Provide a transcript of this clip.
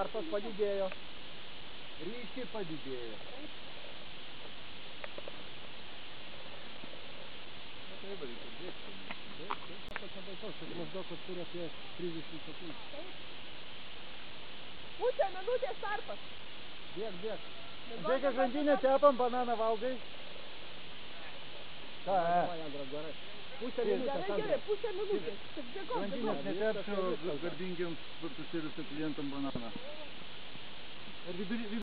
Startas padidėjo. Ryškiai padidėjo. Taip, reikia bėgti. Taip, taip, sako, čia baisaus, čia maždaug kažkur apie 30 sekundžių. Pusę minutės startas. Bėg, bėg. Bėgom, Bėga bėgom. tepam, bananą valgai. Ką, e? Gerai. Pusę minuta, Dar e gerai, pusę minutės. Grandinės netepšiu, garbingiems pasiūlysiu klientam bananą. Ir vidury,